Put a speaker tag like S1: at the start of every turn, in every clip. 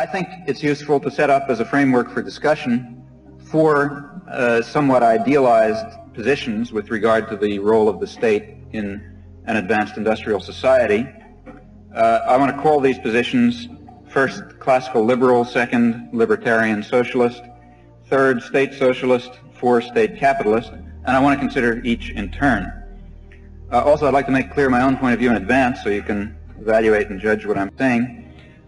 S1: I think it's useful to set up as a framework for discussion four uh, somewhat idealized positions with regard to the role of the state in an advanced industrial society. Uh, I want to call these positions first classical liberal, second libertarian socialist, third state socialist, fourth state capitalist, and I want to consider each in turn. Uh, also, I'd like to make clear my own point of view in advance so you can evaluate and judge what I'm saying.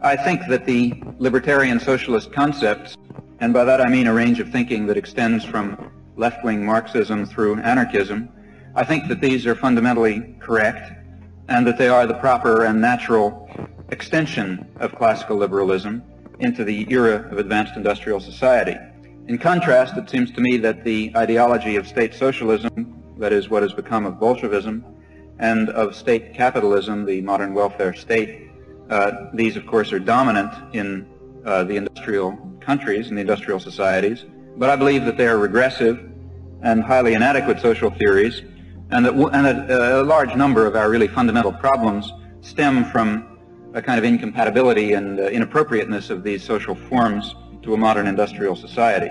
S1: I think that the libertarian socialist concepts, and by that I mean a range of thinking that extends from left-wing Marxism through anarchism, I think that these are fundamentally correct and that they are the proper and natural extension of classical liberalism into the era of advanced industrial society. In contrast, it seems to me that the ideology of state socialism, that is what has become of Bolshevism, and of state capitalism, the modern welfare state, uh, these, of course, are dominant in uh, the industrial countries and the industrial societies, but I believe that they are regressive and highly inadequate social theories, and that, and that uh, a large number of our really fundamental problems stem from a kind of incompatibility and uh, inappropriateness of these social forms to a modern industrial society.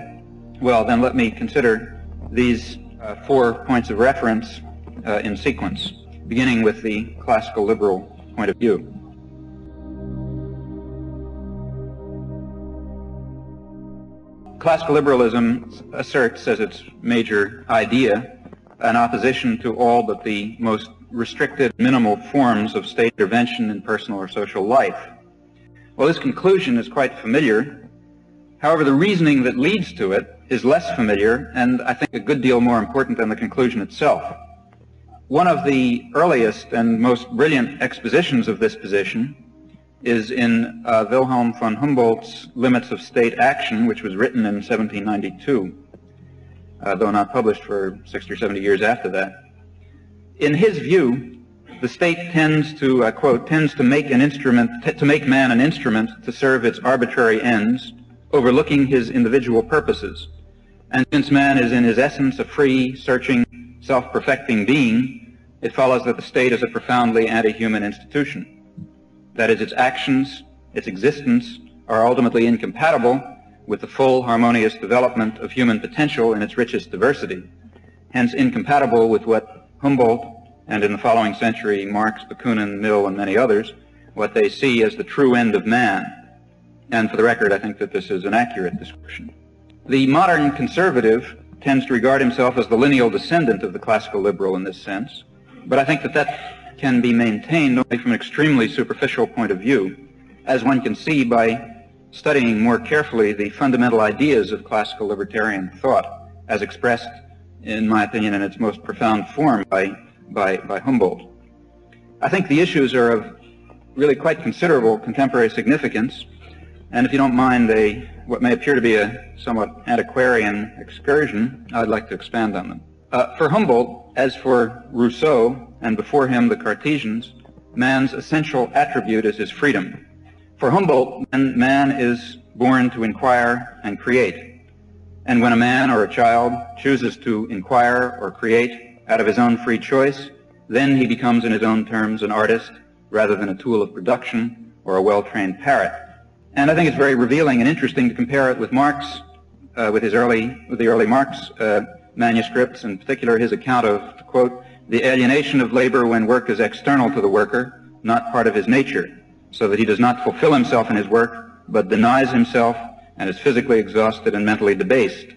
S1: Well, then let me consider these uh, four points of reference uh, in sequence, beginning with the classical liberal point of view. Classical liberalism asserts as its major idea an opposition to all but the most restricted, minimal forms of state intervention in personal or social life. Well, this conclusion is quite familiar. However, the reasoning that leads to it is less familiar and I think a good deal more important than the conclusion itself. One of the earliest and most brilliant expositions of this position is in uh, Wilhelm von Humboldt's Limits of State Action, which was written in 1792, uh, though not published for 60 or 70 years after that. In his view, the state tends to, uh, quote, tends to make an instrument, to make man an instrument to serve its arbitrary ends, overlooking his individual purposes. And since man is in his essence a free, searching, self-perfecting being, it follows that the state is a profoundly anti-human institution. That is, its actions, its existence, are ultimately incompatible with the full harmonious development of human potential in its richest diversity, hence incompatible with what Humboldt and in the following century Marx, Bakunin, Mill, and many others, what they see as the true end of man. And for the record, I think that this is an accurate description. The modern conservative tends to regard himself as the lineal descendant of the classical liberal in this sense, but I think that that can be maintained only from an extremely superficial point of view, as one can see by studying more carefully the fundamental ideas of classical libertarian thought, as expressed, in my opinion, in its most profound form by, by, by Humboldt. I think the issues are of really quite considerable contemporary significance, and if you don't mind a, what may appear to be a somewhat antiquarian excursion, I'd like to expand on them. Uh, for Humboldt, as for Rousseau, and before him the Cartesians, man's essential attribute is his freedom. For Humboldt, man is born to inquire and create. And when a man or a child chooses to inquire or create out of his own free choice, then he becomes in his own terms an artist rather than a tool of production or a well-trained parrot. And I think it's very revealing and interesting to compare it with Marx, uh, with his early, with the early Marx uh, manuscripts, in particular his account of, quote, the alienation of labor when work is external to the worker, not part of his nature, so that he does not fulfill himself in his work, but denies himself and is physically exhausted and mentally debased.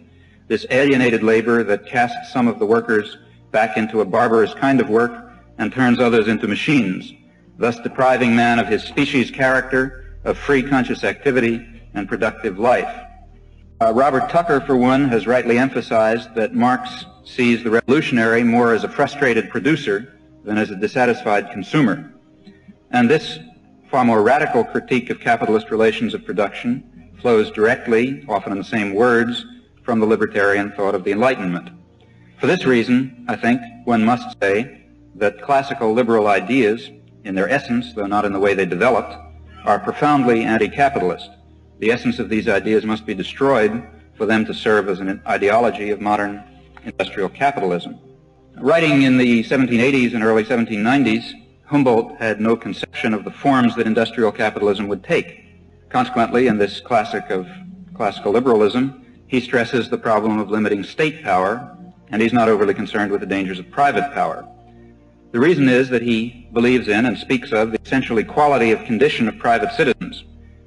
S1: This alienated labor that casts some of the workers back into a barbarous kind of work and turns others into machines, thus depriving man of his species character, of free conscious activity, and productive life. Uh, Robert Tucker, for one, has rightly emphasized that Marx sees the revolutionary more as a frustrated producer than as a dissatisfied consumer. And this far more radical critique of capitalist relations of production flows directly, often in the same words, from the libertarian thought of the Enlightenment. For this reason, I think one must say that classical liberal ideas, in their essence, though not in the way they developed, are profoundly anti-capitalist. The essence of these ideas must be destroyed for them to serve as an ideology of modern industrial capitalism. Writing in the 1780s and early 1790s, Humboldt had no conception of the forms that industrial capitalism would take. Consequently, in this classic of classical liberalism, he stresses the problem of limiting state power, and he's not overly concerned with the dangers of private power. The reason is that he believes in and speaks of the essential equality of condition of private citizens.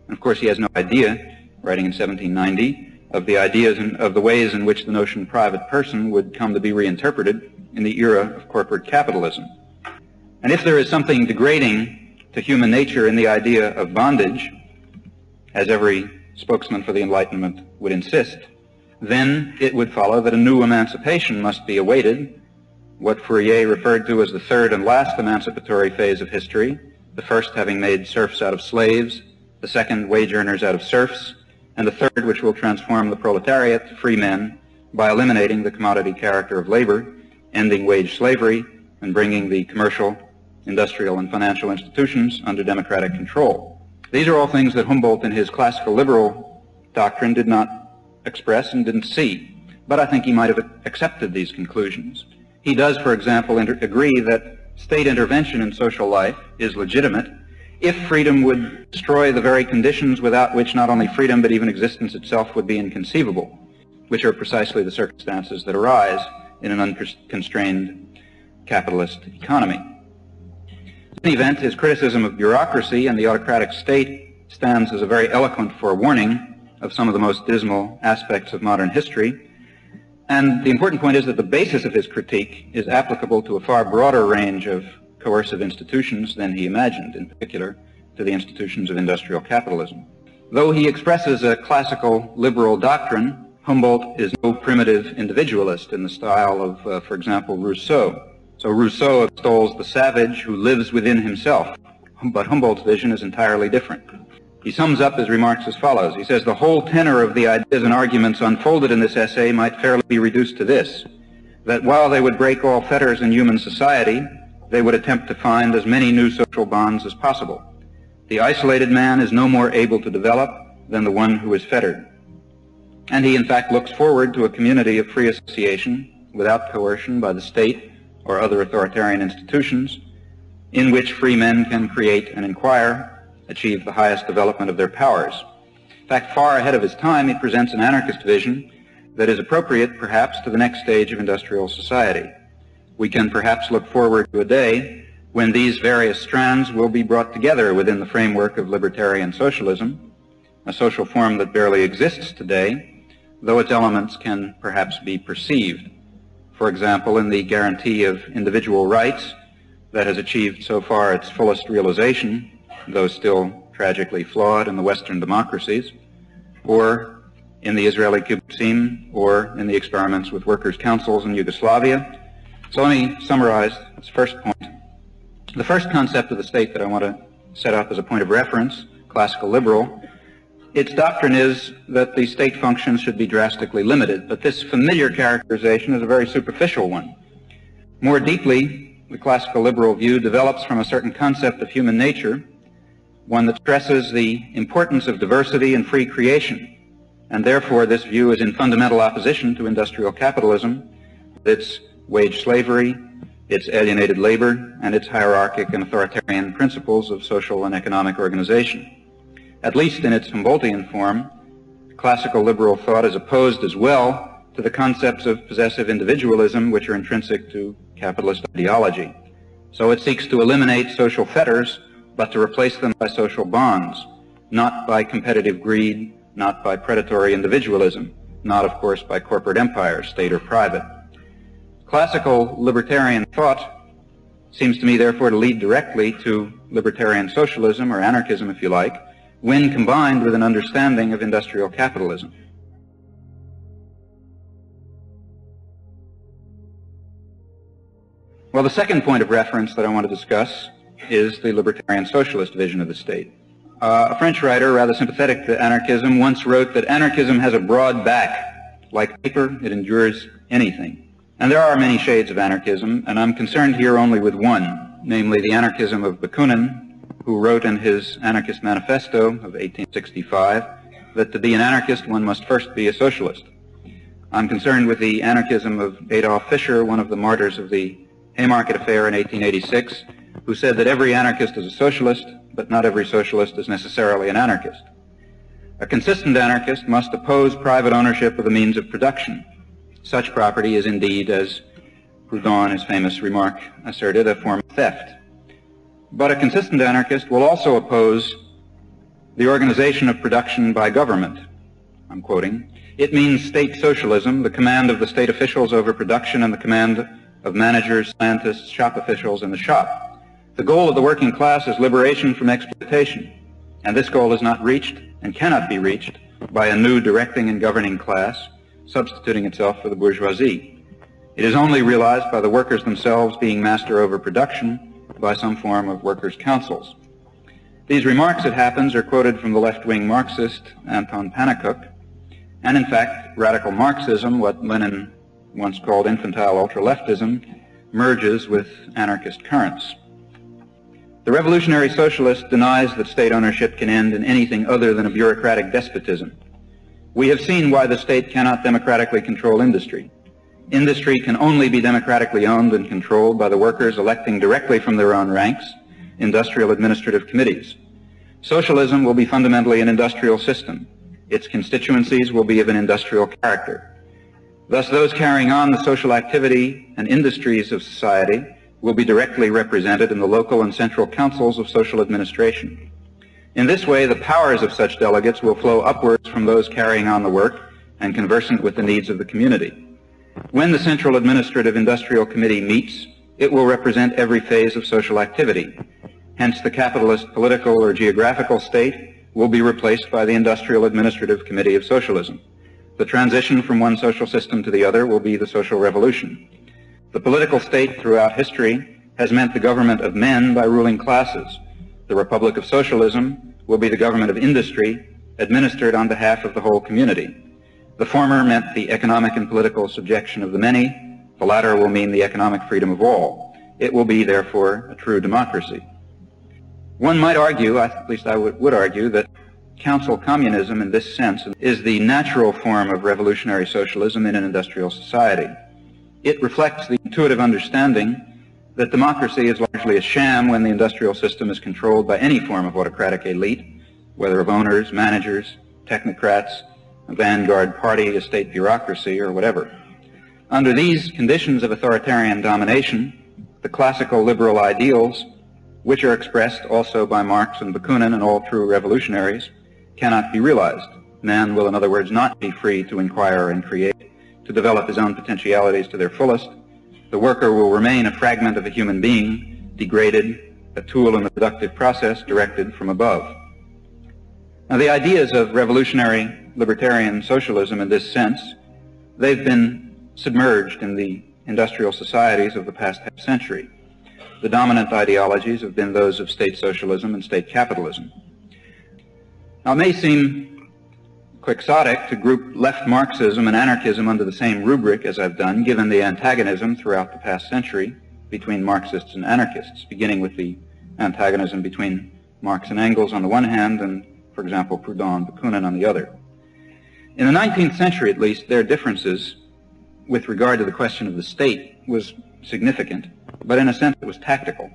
S1: And of course, he has no idea, writing in 1790, of the ideas and of the ways in which the notion private person would come to be reinterpreted in the era of corporate capitalism. And if there is something degrading to human nature in the idea of bondage, as every spokesman for the Enlightenment would insist, then it would follow that a new emancipation must be awaited, what Fourier referred to as the third and last emancipatory phase of history, the first having made serfs out of slaves, the second wage earners out of serfs, and the third which will transform the proletariat to free men by eliminating the commodity character of labor, ending wage slavery, and bringing the commercial, industrial, and financial institutions under democratic control. These are all things that Humboldt in his classical liberal doctrine did not express and didn't see. But I think he might have accepted these conclusions. He does, for example, agree that state intervention in social life is legitimate if freedom would destroy the very conditions without which not only freedom but even existence itself would be inconceivable, which are precisely the circumstances that arise in an unconstrained capitalist economy. In any event, his criticism of bureaucracy and the autocratic state stands as a very eloquent forewarning of some of the most dismal aspects of modern history. And the important point is that the basis of his critique is applicable to a far broader range of coercive institutions than he imagined, in particular to the institutions of industrial capitalism. Though he expresses a classical liberal doctrine, Humboldt is no primitive individualist in the style of, uh, for example, Rousseau. So Rousseau extols the savage who lives within himself, but Humboldt's vision is entirely different. He sums up his remarks as follows. He says, the whole tenor of the ideas and arguments unfolded in this essay might fairly be reduced to this, that while they would break all fetters in human society, they would attempt to find as many new social bonds as possible. The isolated man is no more able to develop than the one who is fettered. And he in fact looks forward to a community of free association without coercion by the state or other authoritarian institutions in which free men can create and inquire, achieve the highest development of their powers. In fact, far ahead of his time, he presents an anarchist vision that is appropriate, perhaps, to the next stage of industrial society. We can perhaps look forward to a day when these various strands will be brought together within the framework of libertarian socialism, a social form that barely exists today, though its elements can perhaps be perceived for example, in the guarantee of individual rights that has achieved so far its fullest realization, though still tragically flawed in the Western democracies, or in the Israeli kibbutzim, or in the experiments with workers' councils in Yugoslavia. So let me summarize this first point. The first concept of the state that I want to set up as a point of reference, classical liberal, its doctrine is that the state functions should be drastically limited, but this familiar characterization is a very superficial one. More deeply, the classical liberal view develops from a certain concept of human nature, one that stresses the importance of diversity and free creation, and therefore this view is in fundamental opposition to industrial capitalism, its wage slavery, its alienated labor, and its hierarchic and authoritarian principles of social and economic organization at least in its Humboldtian form, classical liberal thought is opposed as well to the concepts of possessive individualism which are intrinsic to capitalist ideology. So it seeks to eliminate social fetters, but to replace them by social bonds, not by competitive greed, not by predatory individualism, not, of course, by corporate empire, state or private. Classical libertarian thought seems to me, therefore, to lead directly to libertarian socialism, or anarchism, if you like, when combined with an understanding of industrial capitalism. Well, the second point of reference that I want to discuss is the libertarian socialist vision of the state. Uh, a French writer, rather sympathetic to anarchism, once wrote that anarchism has a broad back. Like paper, it endures anything. And there are many shades of anarchism, and I'm concerned here only with one, namely the anarchism of Bakunin, who wrote in his Anarchist Manifesto of 1865 that to be an anarchist one must first be a socialist. I'm concerned with the anarchism of Adolf Fischer, one of the martyrs of the Haymarket Affair in 1886, who said that every anarchist is a socialist, but not every socialist is necessarily an anarchist. A consistent anarchist must oppose private ownership of the means of production. Such property is indeed, as Proudhon his famous remark asserted, a form of theft. But a consistent anarchist will also oppose the organization of production by government. I'm quoting. It means state socialism, the command of the state officials over production and the command of managers, scientists, shop officials in the shop. The goal of the working class is liberation from exploitation, and this goal is not reached and cannot be reached by a new directing and governing class substituting itself for the bourgeoisie. It is only realized by the workers themselves being master over production by some form of workers' councils. These remarks, it happens, are quoted from the left-wing Marxist Anton Pannekoek, and in fact, radical Marxism, what Lenin once called infantile ultra-leftism, merges with anarchist currents. The revolutionary socialist denies that state ownership can end in anything other than a bureaucratic despotism. We have seen why the state cannot democratically control industry. Industry can only be democratically owned and controlled by the workers electing directly from their own ranks industrial administrative committees. Socialism will be fundamentally an industrial system. Its constituencies will be of an industrial character. Thus, those carrying on the social activity and industries of society will be directly represented in the local and central councils of social administration. In this way, the powers of such delegates will flow upwards from those carrying on the work and conversant with the needs of the community. When the Central Administrative Industrial Committee meets, it will represent every phase of social activity. Hence, the capitalist political or geographical state will be replaced by the Industrial Administrative Committee of Socialism. The transition from one social system to the other will be the social revolution. The political state throughout history has meant the government of men by ruling classes. The Republic of Socialism will be the government of industry administered on behalf of the whole community. The former meant the economic and political subjection of the many, the latter will mean the economic freedom of all. It will be, therefore, a true democracy. One might argue, at least I would, would argue, that council communism in this sense is the natural form of revolutionary socialism in an industrial society. It reflects the intuitive understanding that democracy is largely a sham when the industrial system is controlled by any form of autocratic elite, whether of owners, managers, technocrats, a vanguard party, a state bureaucracy, or whatever. Under these conditions of authoritarian domination, the classical liberal ideals, which are expressed also by Marx and Bakunin and all true revolutionaries, cannot be realized. Man will, in other words, not be free to inquire and create, to develop his own potentialities to their fullest. The worker will remain a fragment of a human being, degraded, a tool in the productive process directed from above. Now, the ideas of revolutionary libertarian socialism in this sense, they've been submerged in the industrial societies of the past half century. The dominant ideologies have been those of state socialism and state capitalism. Now, it may seem quixotic to group left Marxism and anarchism under the same rubric as I've done, given the antagonism throughout the past century between Marxists and anarchists, beginning with the antagonism between Marx and Engels on the one hand and, for example, Proudhon and Bakunin on the other. In the 19th century, at least, their differences with regard to the question of the state was significant, but in a sense it was tactical.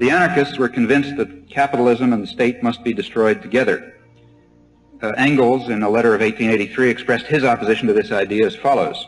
S1: The anarchists were convinced that capitalism and the state must be destroyed together. Uh, Engels, in a letter of 1883, expressed his opposition to this idea as follows.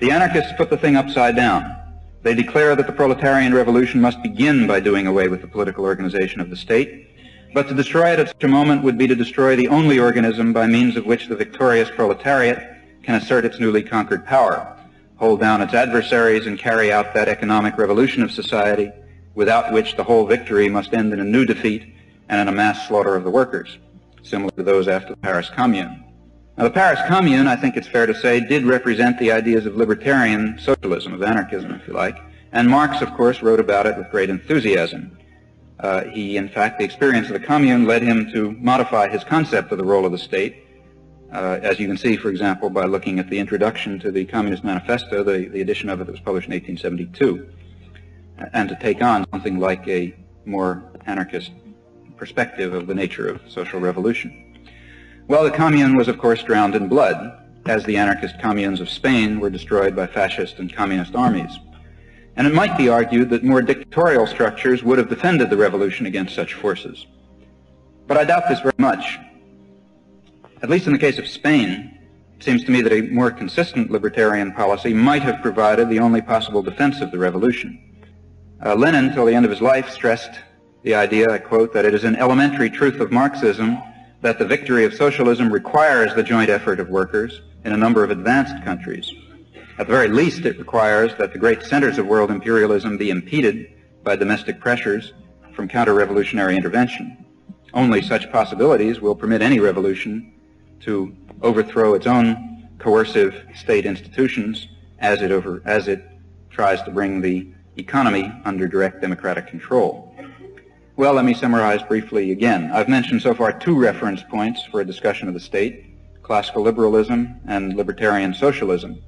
S1: The anarchists put the thing upside down. They declare that the proletarian revolution must begin by doing away with the political organization of the state, but to destroy it at such a moment would be to destroy the only organism by means of which the victorious proletariat can assert its newly conquered power, hold down its adversaries, and carry out that economic revolution of society without which the whole victory must end in a new defeat and in a mass slaughter of the workers, similar to those after the Paris Commune. Now, the Paris Commune, I think it's fair to say, did represent the ideas of libertarian socialism, of anarchism, if you like, and Marx, of course, wrote about it with great enthusiasm. Uh, he, in fact, the experience of the Commune led him to modify his concept of the role of the state uh, as you can see, for example, by looking at the introduction to the Communist Manifesto, the, the edition of it that was published in 1872, and to take on something like a more anarchist perspective of the nature of social revolution. Well, the commune was, of course, drowned in blood, as the anarchist communes of Spain were destroyed by fascist and communist armies. And it might be argued that more dictatorial structures would have defended the revolution against such forces. But I doubt this very much. At least in the case of Spain, it seems to me that a more consistent libertarian policy might have provided the only possible defense of the revolution. Uh, Lenin, till the end of his life, stressed the idea, I quote, that it is an elementary truth of Marxism that the victory of socialism requires the joint effort of workers in a number of advanced countries. At the very least, it requires that the great centers of world imperialism be impeded by domestic pressures from counter-revolutionary intervention. Only such possibilities will permit any revolution to overthrow its own coercive state institutions as it, over, as it tries to bring the economy under direct democratic control. Well, let me summarize briefly again. I've mentioned so far two reference points for a discussion of the state, classical liberalism and libertarian socialism.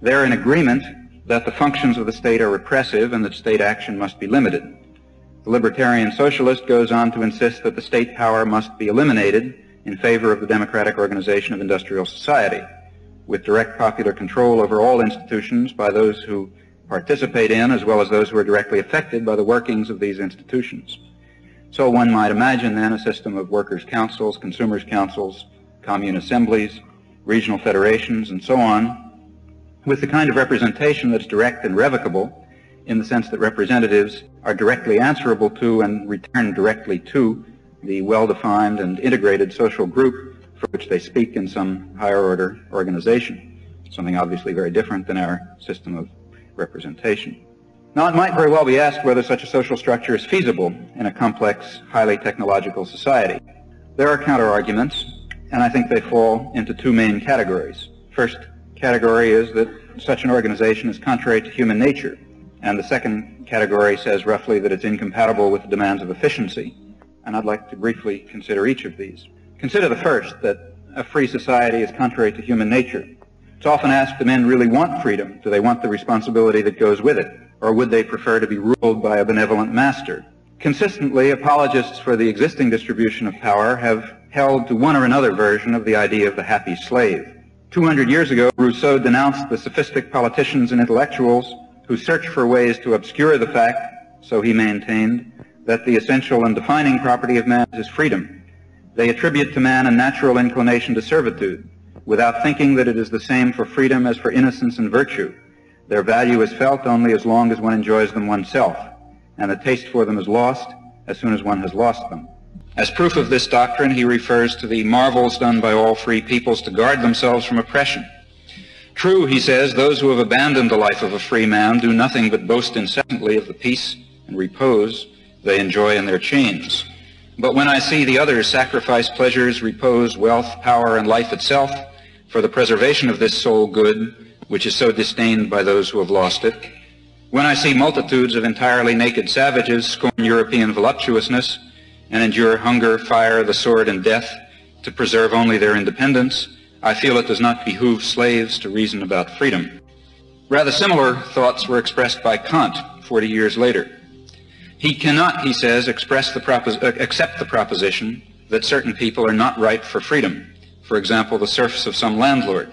S1: They're in agreement that the functions of the state are repressive and that state action must be limited. The libertarian socialist goes on to insist that the state power must be eliminated in favor of the democratic organization of industrial society, with direct popular control over all institutions by those who participate in as well as those who are directly affected by the workings of these institutions. So one might imagine then a system of workers' councils, consumers' councils, commune assemblies, regional federations, and so on, with the kind of representation that's direct and revocable in the sense that representatives are directly answerable to and return directly to the well-defined and integrated social group for which they speak in some higher order organization, something obviously very different than our system of representation. Now, it might very well be asked whether such a social structure is feasible in a complex, highly technological society. There are counter-arguments, and I think they fall into two main categories. First category is that such an organization is contrary to human nature, and the second category says roughly that it's incompatible with the demands of efficiency, and I'd like to briefly consider each of these. Consider the first, that a free society is contrary to human nature. It's often asked, do men really want freedom? Do they want the responsibility that goes with it? Or would they prefer to be ruled by a benevolent master? Consistently, apologists for the existing distribution of power have held to one or another version of the idea of the happy slave. 200 years ago, Rousseau denounced the sophistic politicians and intellectuals who search for ways to obscure the fact, so he maintained, that the essential and defining property of man is freedom. They attribute to man a natural inclination to servitude, without thinking that it is the same for freedom as for innocence and virtue. Their value is felt only as long as one enjoys them oneself, and the taste for them is lost as soon as one has lost them. As proof of this doctrine, he refers to the marvels done by all free peoples to guard themselves from oppression. True, he says, those who have abandoned the life of a free man do nothing but boast incessantly of the peace and repose they enjoy in their chains. But when I see the others sacrifice pleasures, repose, wealth, power, and life itself, for the preservation of this sole good, which is so disdained by those who have lost it. When I see multitudes of entirely naked savages scorn European voluptuousness and endure hunger, fire, the sword, and death to preserve only their independence, I feel it does not behoove slaves to reason about freedom. Rather similar thoughts were expressed by Kant 40 years later. He cannot, he says, express the accept the proposition that certain people are not ripe for freedom for example, the serfs of some landlord.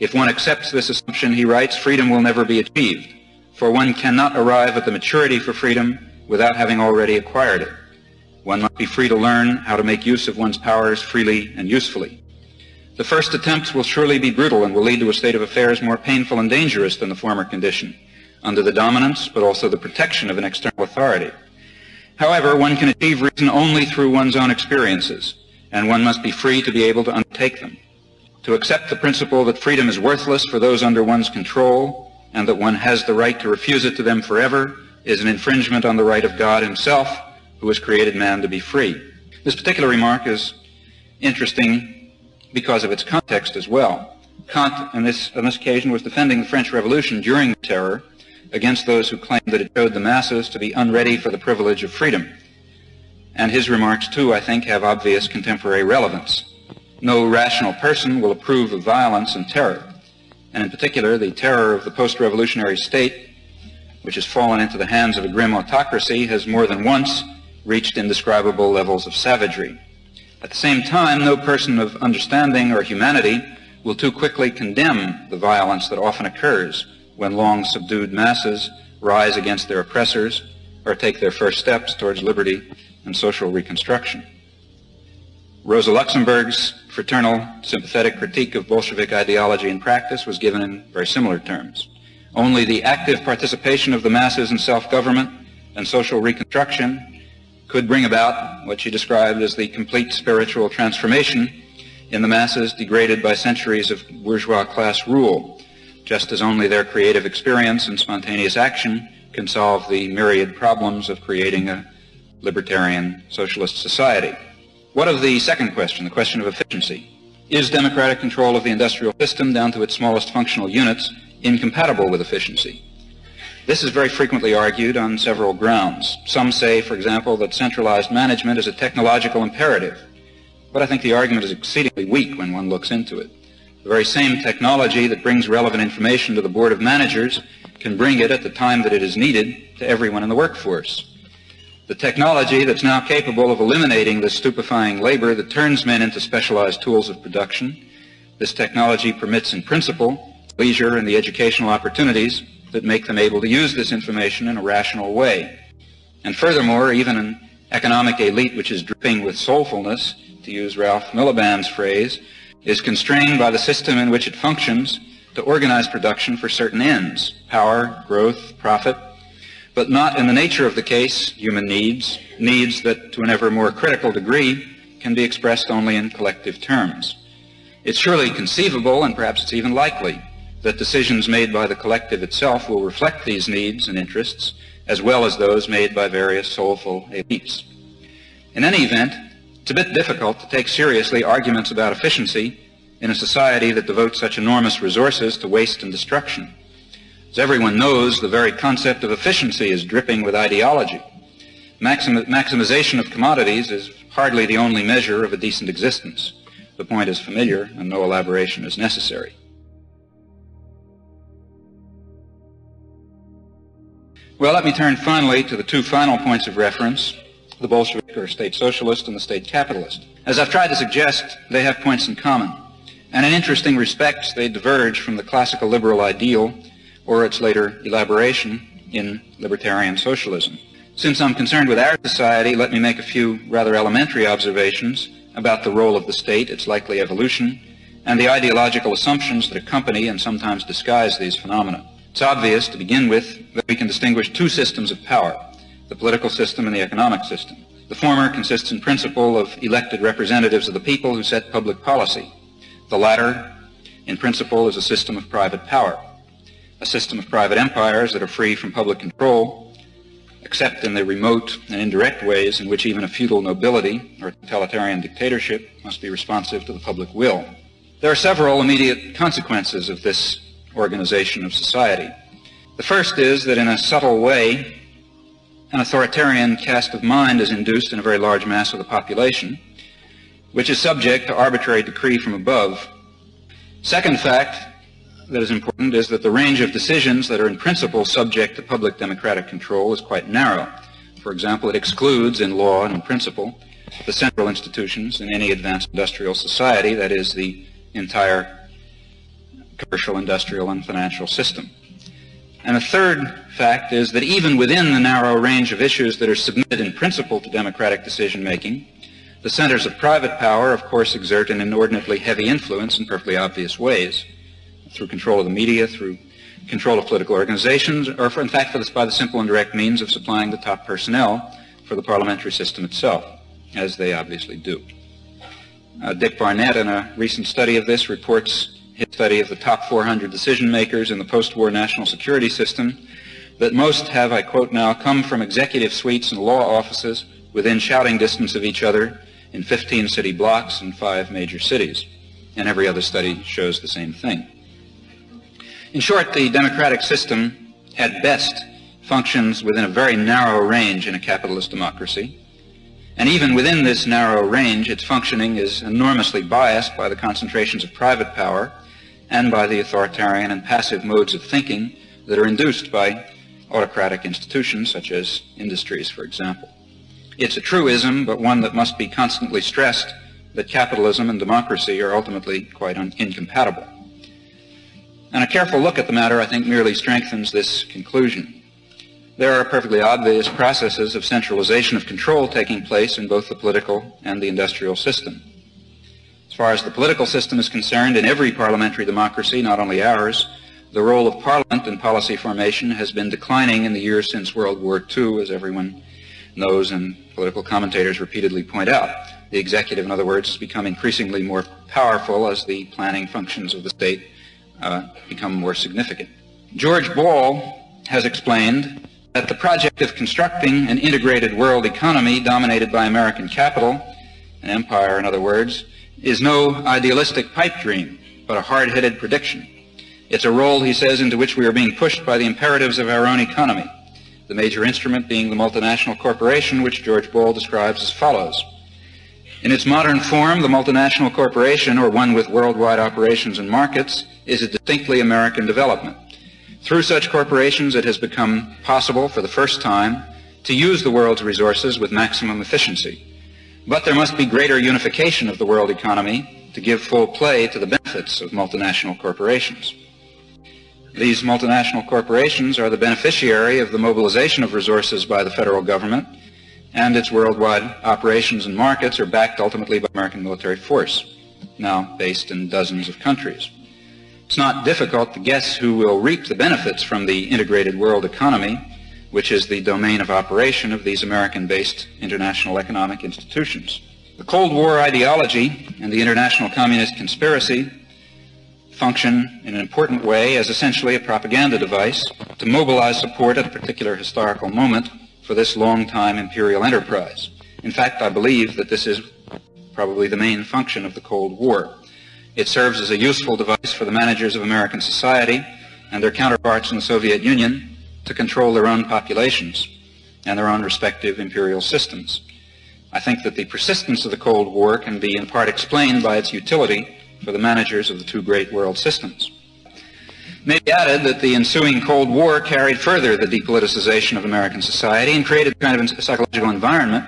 S1: If one accepts this assumption, he writes, freedom will never be achieved, for one cannot arrive at the maturity for freedom without having already acquired it. One must be free to learn how to make use of one's powers freely and usefully. The first attempts will surely be brutal and will lead to a state of affairs more painful and dangerous than the former condition, under the dominance but also the protection of an external authority. However, one can achieve reason only through one's own experiences and one must be free to be able to undertake them. To accept the principle that freedom is worthless for those under one's control, and that one has the right to refuse it to them forever, is an infringement on the right of God himself, who has created man to be free. This particular remark is interesting because of its context as well. Kant, on this, on this occasion, was defending the French Revolution during the Terror against those who claimed that it showed the masses to be unready for the privilege of freedom and his remarks too, I think, have obvious contemporary relevance. No rational person will approve of violence and terror, and in particular the terror of the post-revolutionary state, which has fallen into the hands of a grim autocracy, has more than once reached indescribable levels of savagery. At the same time, no person of understanding or humanity will too quickly condemn the violence that often occurs when long subdued masses rise against their oppressors or take their first steps towards liberty and social reconstruction. Rosa Luxemburg's fraternal, sympathetic critique of Bolshevik ideology and practice was given in very similar terms. Only the active participation of the masses in self-government and social reconstruction could bring about what she described as the complete spiritual transformation in the masses degraded by centuries of bourgeois class rule, just as only their creative experience and spontaneous action can solve the myriad problems of creating a libertarian socialist society. What of the second question, the question of efficiency? Is democratic control of the industrial system down to its smallest functional units incompatible with efficiency? This is very frequently argued on several grounds. Some say, for example, that centralized management is a technological imperative, but I think the argument is exceedingly weak when one looks into it. The very same technology that brings relevant information to the Board of Managers can bring it at the time that it is needed to everyone in the workforce. The technology that's now capable of eliminating this stupefying labor that turns men into specialized tools of production, this technology permits in principle leisure and the educational opportunities that make them able to use this information in a rational way. And furthermore, even an economic elite which is dripping with soulfulness, to use Ralph Miliband's phrase, is constrained by the system in which it functions to organize production for certain ends, power, growth, profit, but not in the nature of the case human needs, needs that to an ever more critical degree can be expressed only in collective terms. It's surely conceivable, and perhaps it's even likely, that decisions made by the collective itself will reflect these needs and interests, as well as those made by various soulful elites. In any event, it's a bit difficult to take seriously arguments about efficiency in a society that devotes such enormous resources to waste and destruction. As everyone knows, the very concept of efficiency is dripping with ideology. Maxim maximization of commodities is hardly the only measure of a decent existence. The point is familiar, and no elaboration is necessary. Well, let me turn finally to the two final points of reference, the Bolshevik or state socialist and the state capitalist. As I've tried to suggest, they have points in common. And in interesting respects, they diverge from the classical liberal ideal or its later elaboration in libertarian socialism. Since I'm concerned with our society, let me make a few rather elementary observations about the role of the state, its likely evolution, and the ideological assumptions that accompany and sometimes disguise these phenomena. It's obvious, to begin with, that we can distinguish two systems of power, the political system and the economic system. The former consists in principle of elected representatives of the people who set public policy. The latter, in principle, is a system of private power a system of private empires that are free from public control, except in the remote and indirect ways in which even a feudal nobility or totalitarian dictatorship must be responsive to the public will. There are several immediate consequences of this organization of society. The first is that in a subtle way, an authoritarian cast of mind is induced in a very large mass of the population, which is subject to arbitrary decree from above. Second fact that is important is that the range of decisions that are in principle subject to public democratic control is quite narrow. For example, it excludes in law and in principle the central institutions in any advanced industrial society, that is, the entire commercial, industrial, and financial system. And a third fact is that even within the narrow range of issues that are submitted in principle to democratic decision making, the centers of private power, of course, exert an inordinately heavy influence in perfectly obvious ways through control of the media, through control of political organizations, or for, in fact for this, by the simple and direct means of supplying the top personnel for the parliamentary system itself, as they obviously do. Uh, Dick Barnet, in a recent study of this, reports his study of the top 400 decision makers in the post-war national security system, that most have, I quote now, come from executive suites and law offices within shouting distance of each other in 15 city blocks in five major cities. And every other study shows the same thing. In short, the democratic system, at best, functions within a very narrow range in a capitalist democracy. And even within this narrow range, its functioning is enormously biased by the concentrations of private power and by the authoritarian and passive modes of thinking that are induced by autocratic institutions such as industries, for example. It's a truism, but one that must be constantly stressed that capitalism and democracy are ultimately quite incompatible. And a careful look at the matter, I think, merely strengthens this conclusion. There are perfectly obvious processes of centralization of control taking place in both the political and the industrial system. As far as the political system is concerned, in every parliamentary democracy, not only ours, the role of Parliament in policy formation has been declining in the years since World War II, as everyone knows and political commentators repeatedly point out. The executive, in other words, has become increasingly more powerful as the planning functions of the state uh, become more significant. George Ball has explained that the project of constructing an integrated world economy dominated by American capital, an empire in other words, is no idealistic pipe dream, but a hard-headed prediction. It's a role, he says, into which we are being pushed by the imperatives of our own economy, the major instrument being the multinational corporation, which George Ball describes as follows. In its modern form, the multinational corporation, or one with worldwide operations and markets, is a distinctly American development. Through such corporations, it has become possible for the first time to use the world's resources with maximum efficiency. But there must be greater unification of the world economy to give full play to the benefits of multinational corporations. These multinational corporations are the beneficiary of the mobilization of resources by the federal government, and its worldwide operations and markets are backed ultimately by American military force, now based in dozens of countries. It's not difficult to guess who will reap the benefits from the integrated world economy, which is the domain of operation of these American-based international economic institutions. The Cold War ideology and the international communist conspiracy function in an important way as essentially a propaganda device to mobilize support at a particular historical moment for this long-time imperial enterprise. In fact, I believe that this is probably the main function of the Cold War. It serves as a useful device for the managers of American society and their counterparts in the Soviet Union to control their own populations and their own respective imperial systems. I think that the persistence of the Cold War can be in part explained by its utility for the managers of the two great world systems. May be added that the ensuing Cold War carried further the depoliticization of American society and created a kind of psychological environment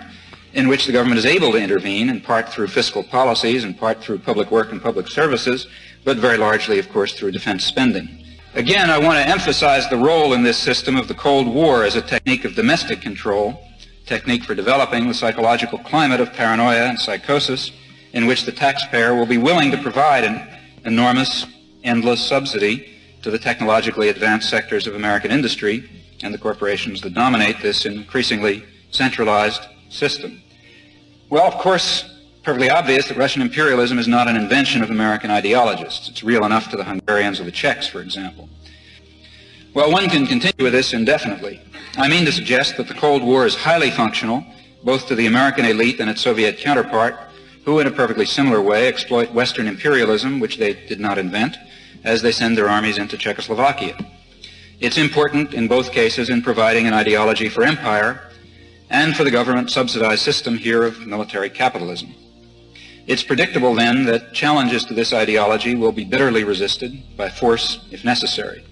S1: in which the government is able to intervene, in part through fiscal policies, in part through public work and public services, but very largely, of course, through defense spending. Again, I want to emphasize the role in this system of the Cold War as a technique of domestic control, technique for developing the psychological climate of paranoia and psychosis, in which the taxpayer will be willing to provide an enormous, endless subsidy to the technologically advanced sectors of American industry and the corporations that dominate this increasingly centralized system. Well, of course, perfectly obvious that Russian imperialism is not an invention of American ideologists. It's real enough to the Hungarians or the Czechs, for example. Well, one can continue with this indefinitely. I mean to suggest that the Cold War is highly functional, both to the American elite and its Soviet counterpart, who in a perfectly similar way exploit Western imperialism, which they did not invent, as they send their armies into Czechoslovakia. It's important in both cases in providing an ideology for empire and for the government subsidized system here of military capitalism. It's predictable then that challenges to this ideology will be bitterly resisted by force if necessary.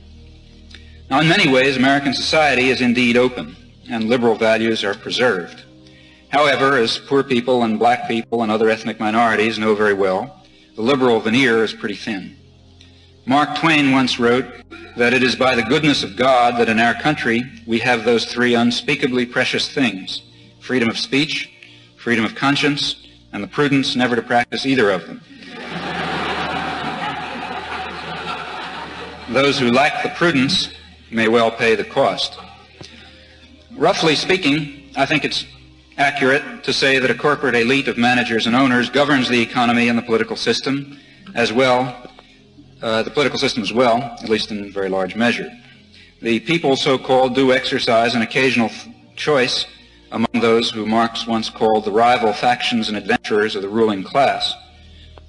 S1: Now in many ways American society is indeed open and liberal values are preserved. However, as poor people and black people and other ethnic minorities know very well, the liberal veneer is pretty thin. Mark Twain once wrote that it is by the goodness of God that in our country we have those three unspeakably precious things, freedom of speech, freedom of conscience, and the prudence never to practice either of them. Those who lack the prudence may well pay the cost. Roughly speaking, I think it's accurate to say that a corporate elite of managers and owners governs the economy and the political system as well, uh, the political system as well, at least in very large measure. The people, so-called, do exercise an occasional choice among those who Marx once called the rival factions and adventurers of the ruling class.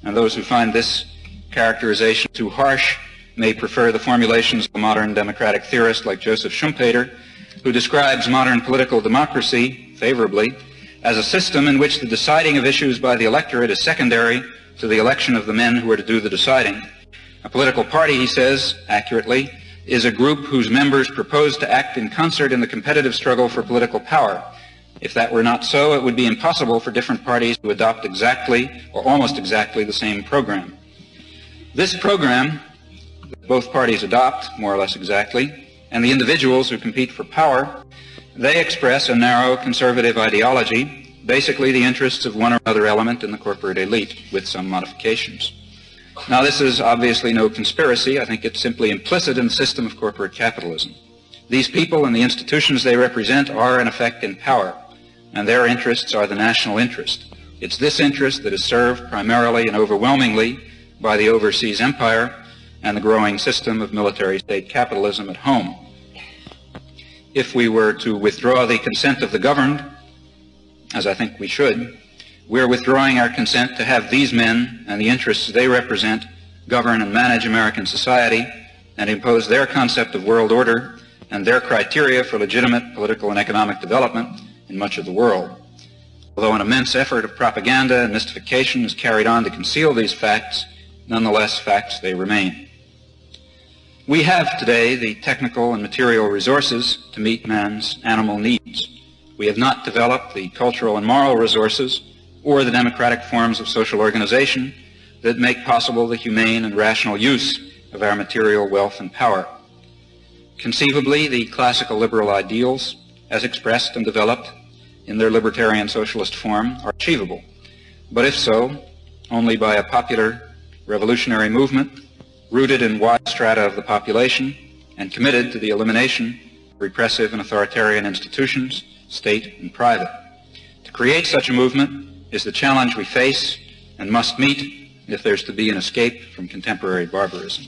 S1: And those who find this characterization too harsh may prefer the formulations of a modern democratic theorist like Joseph Schumpeter, who describes modern political democracy favorably as a system in which the deciding of issues by the electorate is secondary to the election of the men who are to do the deciding. A political party, he says, accurately, is a group whose members propose to act in concert in the competitive struggle for political power. If that were not so, it would be impossible for different parties to adopt exactly or almost exactly the same program. This program that both parties adopt, more or less exactly, and the individuals who compete for power they express a narrow conservative ideology basically the interests of one or other element in the corporate elite with some modifications. Now this is obviously no conspiracy. I think it's simply implicit in the system of corporate capitalism. These people and the institutions they represent are in effect in power, and their interests are the national interest. It's this interest that is served primarily and overwhelmingly by the overseas empire and the growing system of military state capitalism at home. If we were to withdraw the consent of the governed, as I think we should, we're withdrawing our consent to have these men and the interests they represent govern and manage American society and impose their concept of world order and their criteria for legitimate political and economic development in much of the world. Although an immense effort of propaganda and mystification is carried on to conceal these facts, nonetheless facts they remain. We have today the technical and material resources to meet man's animal needs. We have not developed the cultural and moral resources or the democratic forms of social organization that make possible the humane and rational use of our material wealth and power. Conceivably, the classical liberal ideals, as expressed and developed in their libertarian socialist form, are achievable. But if so, only by a popular revolutionary movement rooted in wide strata of the population and committed to the elimination of repressive and authoritarian institutions, state and private. To create such a movement is the challenge we face and must meet if there's to be an escape from contemporary barbarism.